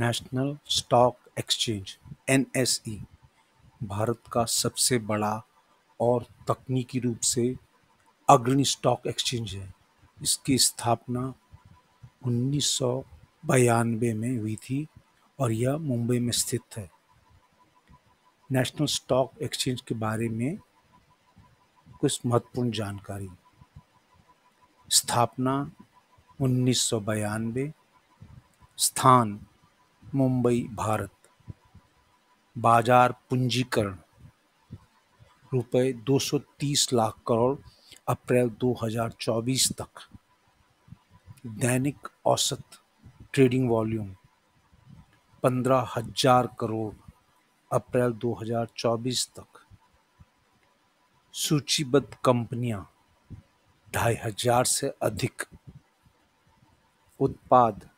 National stock exchange NSE Bharat का सबसे बड़ा और तकनीकी रूप से अग्रणी स्टॉक एक्सचेंज है। इसकी स्थापना उन्नीस सौ बयानवे में हुई थी और यह मुंबई में स्थित है। नेशनल स्टॉक एक्सचेंज के बारे में कुछ महत्वपूर्ण जानकारी। स्थापना उन्नीस स्थान मुंबई, भारत। बाज़ार पूंजीकरण। रुपए 230 लाख करोड़, अप्रैल 2024 तक। दैनिक औसत ट्रेडिंग वॉल्यूम, पंद्रह हज़ार करोड़, अप्रैल 2024 तक। सूचीबद्ध कंपनियाँ, ढाई हज़ार से अधिक। उत्पाद